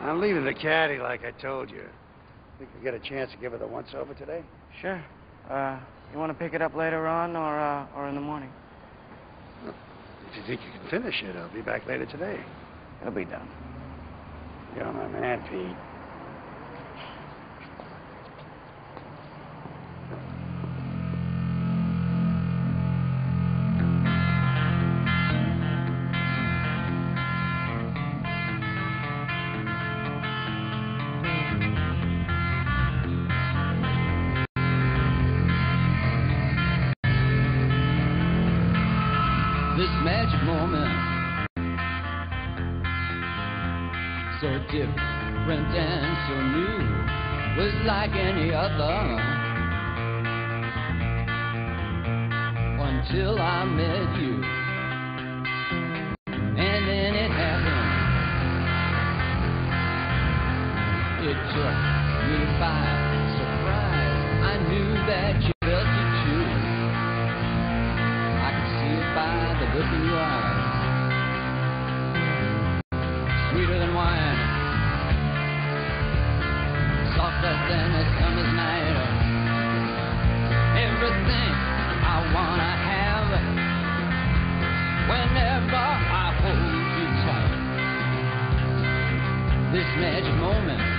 I'm leaving the caddy like I told you. Think you get a chance to give her the once-over today? Sure. Uh, you want to pick it up later on or, uh, or in the morning? If you think you can finish it, I'll be back later today. It'll be done. My man, this magic moment. So different and so new, was like any other. Until I met you, and then it happened. It took me by surprise. I knew that you felt it too. I could see it by the look in your eyes. than a summer's night. Everything I wanna have whenever I hold you tight. This magic moment.